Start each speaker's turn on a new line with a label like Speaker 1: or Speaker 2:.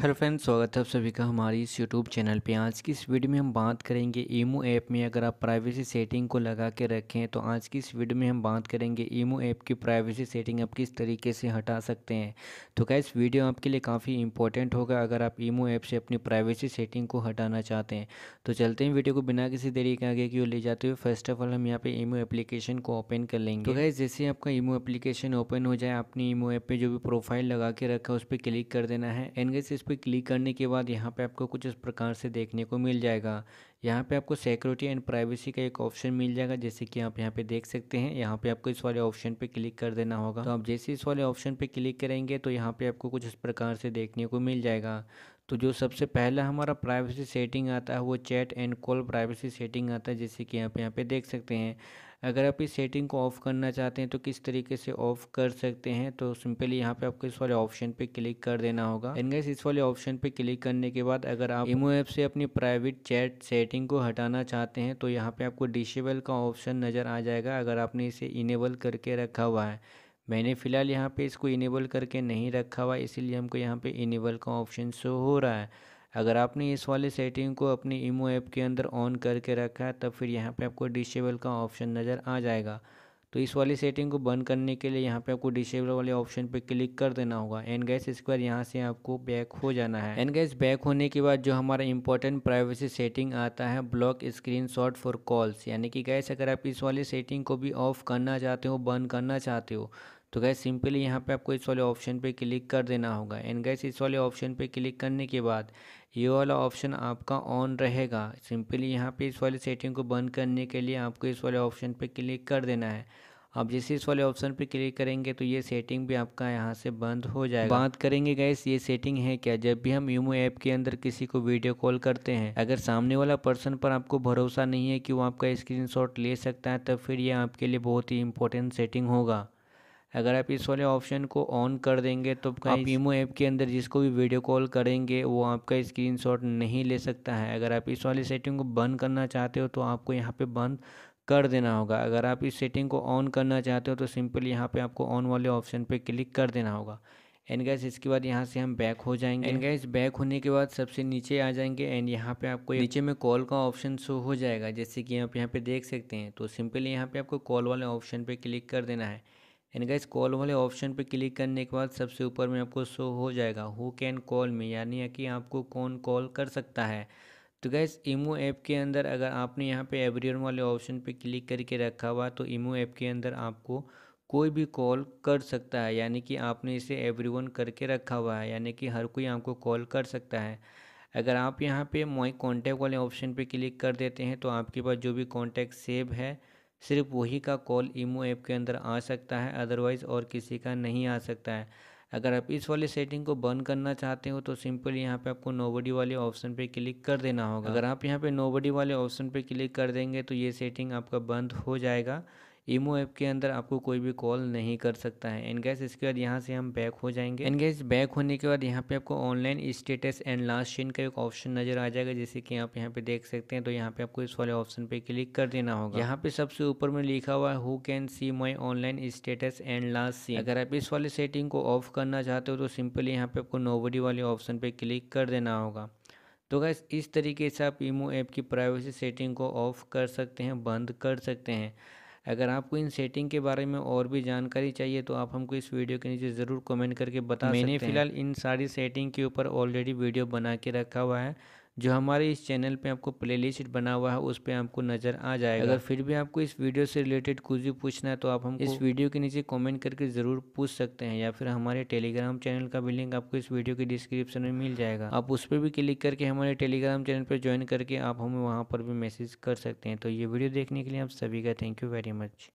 Speaker 1: Hello friends, स्वागत है आप सभी का हमारी इस यूट्यूब चैनल पे। आज की इस वीडियो में हम बात करेंगे ईमो ऐप में अगर आप प्राइवेसी सेटिंग को लगा के रखें तो आज की इस वीडियो में हम बात करेंगे ईमो ऐप की प्राइवेसी सेटिंग आप किस तरीके से हटा सकते हैं। तो क्या इस वीडियो आपके लिए काफ़ी इंपॉर्टेंट होगा अगर आप ईमो ऐप से अपनी प्राइवेसी सेटिंग को हटाना चाहते हैं। तो चलते हैं वीडियो को बिना किसी देरी के आगे की ओर ले जाते हुए। फ़र्स्ट ऑफ़ ऑल हम यहाँ पे ईमो एप्लीकेशन को ओपन कर लेंगे। तो गैस जैसे आपका ईमो एप्लीकेशन ओपन हो जाए अपनी ईमो ऐप पे जो भी प्रोफ़ाइल लगा के रखा है, उस पर क्लिक कर देना है। एंड इस पर क्लिक करने के बाद यहाँ पे आपको कुछ इस प्रकार से देखने को मिल जाएगा। यहाँ पे आपको सिक्योरिटी एंड प्राइवेसी का एक ऑप्शन मिल जाएगा, जैसे कि आप यहाँ पे देख सकते हैं। यहाँ पे आपको इस वाले ऑप्शन पे क्लिक कर देना होगा। तो आप जैसे इस वाले ऑप्शन पे क्लिक करेंगे तो यहाँ पे आपको कुछ इस प्रकार से देखने को मिल जाएगा। तो जो सबसे पहला हमारा प्राइवेसी सेटिंग आता है, वो chat and call privacy setting आता है, जैसे कि आप यहाँ पे देख सकते हैं। अगर आप इस सेटिंग को ऑफ़ करना चाहते हैं तो किस तरीके से ऑफ़ कर सकते हैं तो सिंपली यहाँ पे आपको इस वाले ऑप्शन पे क्लिक कर देना होगा। एंड गैस इस वाले ऑप्शन पे क्लिक करने के बाद अगर आप इमो ऐप से अपनी प्राइवेट चैट सेटिंग को हटाना चाहते हैं तो यहाँ पे आपको डिसेबल का ऑप्शन नज़र आ जाएगा, अगर आपने इसे इनेबल करके रखा हुआ है। मैंने फ़िलहाल यहाँ पे इसको इनेबल करके नहीं रखा हुआ, इसीलिए हमको यहाँ पे इनेबल का ऑप्शन शो हो रहा है। अगर आपने इस वाले सेटिंग को अपनी इमो ऐप के अंदर ऑन करके रखा है, तब फिर यहाँ पे आपको डिसेबल का ऑप्शन नज़र आ जाएगा। तो इस वाली सेटिंग को बंद करने के लिए यहाँ पे आपको डिसेबल वाले ऑप्शन पे क्लिक कर देना होगा। एंड गैस इसके बाद यहाँ से आपको बैक हो जाना है। एंड गैस बैक होने के बाद जो हमारा इंपॉर्टेंट प्राइवेसी सेटिंग आता है block screen shot for calls यानी कि गैस अगर आप इस वाली सेटिंग को भी ऑफ़ करना चाहते हो, बंद करना चाहते हो तो गैस सिंपली यहाँ पे आपको इस वाले ऑप्शन पे क्लिक कर देना होगा। एंड गैस इस वाले ऑप्शन पे क्लिक करने के बाद ये वाला ऑप्शन आपका ऑन रहेगा। सिंपली यहाँ पे इस वाले सेटिंग को बंद करने के लिए आपको इस वाले ऑप्शन पे क्लिक कर देना है। आप जैसे इस वाले ऑप्शन पे क्लिक करेंगे तो ये सेटिंग भी आपका यहाँ से बंद हो जाएगा। बात करेंगे गैस ये सेटिंग है क्या? जब भी हम यूमो ऐप के अंदर किसी को वीडियो कॉल करते हैं, अगर सामने वाला पर्सन पर आपको भरोसा नहीं है कि वो आपका स्क्रीनशॉट ले सकता है तब फिर ये आपके लिए बहुत ही इंपॉर्टेंट सेटिंग होगा। अगर आप इस वाले ऑप्शन को ऑन कर देंगे तो आप ईमो ऐप के अंदर जिसको भी वीडियो कॉल करेंगे वो आपका स्क्रीनशॉट नहीं ले सकता है। अगर आप इस वाली सेटिंग को बंद करना चाहते हो तो आपको यहाँ पे बंद कर देना होगा। अगर आप इस सेटिंग को ऑन करना चाहते हो तो सिंपल यहाँ पे आपको ऑन वाले ऑप्शन पे क्लिक कर देना होगा। एंड गैस इसके बाद यहाँ से हम बैक हो जाएँगे। एंड गैस बैक होने के बाद सबसे नीचे आ जाएँगे एंड यहाँ पे आपको नीचे में कॉल का ऑप्शन शो हो जाएगा जैसे कि आप यहाँ पे देख सकते हैं। तो सिंपली यहाँ पे आपको कॉल वाले ऑप्शन पे क्लिक कर देना है। एंड गाइस कॉल वाले ऑप्शन पर क्लिक करने के बाद सबसे ऊपर में आपको शो हो जाएगा हु कैन कॉल में यानी कि आपको कौन कॉल कर सकता है। तो गैस इमो ऐप के अंदर अगर आपने यहाँ पे एवरीवन वाले ऑप्शन पे क्लिक करके रखा हुआ तो इमो ऐप के अंदर आपको कोई भी कॉल कर सकता है, यानी कि आपने इसे एवरीवन करके रखा हुआ है, यानी कि हर कोई आपको कॉल कर सकता है। अगर आप यहाँ पे मोई कॉन्टैक्ट वाले ऑप्शन पे क्लिक कर देते हैं तो आपके पास जो भी कॉन्टैक्ट सेव है सिर्फ़ वही का कॉल ईमो ऐप के अंदर आ सकता है अदरवाइज़ और किसी का नहीं आ सकता है। अगर आप इस वाले सेटिंग को बंद करना चाहते हो तो सिंपल यहाँ पे आपको नोबडी वाले ऑप्शन पे क्लिक कर देना होगा। अगर आप यहाँ पे नोबडी वाले ऑप्शन पे क्लिक कर देंगे तो ये सेटिंग आपका बंद हो जाएगा। ईमो ऐप के अंदर आपको कोई भी कॉल नहीं कर सकता है। एंड गैस इसके बाद यहाँ से हम बैक हो जाएँगे। एंड गैस बैक होने के बाद यहाँ पे आपको online status and last seen का एक ऑप्शन नज़र आ जाएगा, जैसे कि आप यहाँ पे देख सकते हैं तो यहाँ पे आपको इस वाले ऑप्शन पे क्लिक कर देना होगा। यहाँ पे सबसे ऊपर में लिखा हुआ है who can see my online status and last seen अगर आप इस वाले सेटिंग को ऑफ़ करना चाहते हो तो सिंपली यहाँ पे आपको नोबडी वाले ऑप्शन पे क्लिक कर देना होगा। तो गैस इस तरीके से आप ईमो ऐप की प्राइवेसी सेटिंग को ऑफ़ कर सकते हैं, बंद कर सकते हैं। अगर आपको इन सेटिंग के बारे में और भी जानकारी चाहिए तो आप हमको इस वीडियो के नीचे ज़रूर कमेंट करके बता मैंने फ़िलहाल इन सारी सेटिंग के ऊपर ऑलरेडी वीडियो बना के रखा हुआ है। जो हमारे इस चैनल पे आपको प्ले लिस्ट बना हुआ है उस पर आपको नज़र आ जाएगा। अगर फिर भी आपको इस वीडियो से रिलेटेड कुछ भी पूछना है तो आप हम इस वीडियो के नीचे कमेंट करके ज़रूर पूछ सकते हैं या फिर हमारे टेलीग्राम चैनल का भी लिंक आपको इस वीडियो के डिस्क्रिप्शन में मिल जाएगा। आप उस पर भी क्लिक करके हमारे टेलीग्राम चैनल पर ज्वाइन करके आप हमें वहाँ पर भी मैसेज कर सकते हैं। तो ये वीडियो देखने के लिए आप सभी का थैंक यू वेरी मच